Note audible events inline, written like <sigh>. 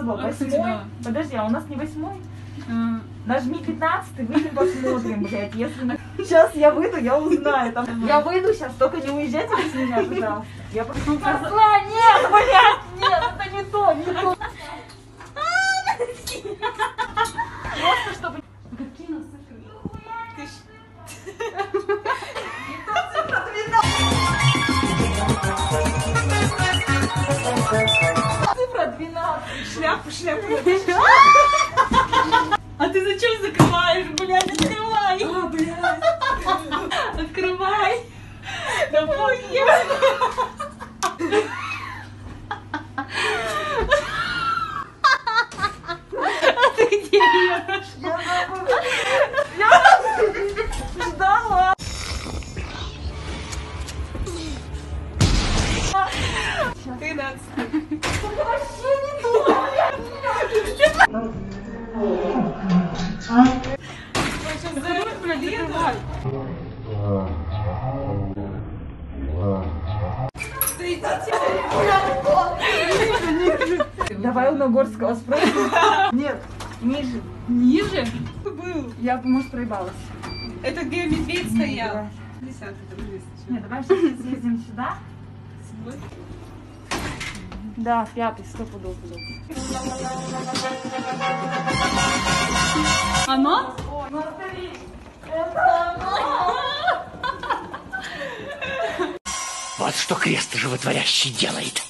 забыла. А, Восьмой. Подожди, а у нас не восьмой? А, Нажми 15, выйдем посмотрим, блядь. Если <laughs> Сейчас я выйду, я узнаю. Там... Я выйду сейчас, только не уезжайте без меня, пожалуйста. Я просто... Пошла, нет, блядь, нет, это не то, не то. <laughs> Шляпу, шляпу. <laughs> А ты зачем закрываешь, блядь? Открывай! А, блядь. Открывай! Давай, А ты где ее нашла? Я ждала. Тринадцать. Вообще не то. Сейчас зайдешь, блядь, закрывай. Давай у Нагорского спросим. Нет, ниже. Ниже? Был. Я, может, проебалась. Это где медведь стоял. Десятый, подожди. Нет, давай сейчас съездим сюда. Седьмой. Да, пятый, сто пудов пудов. Оно? Смотри, это оно. Вот что крест животворящий делает.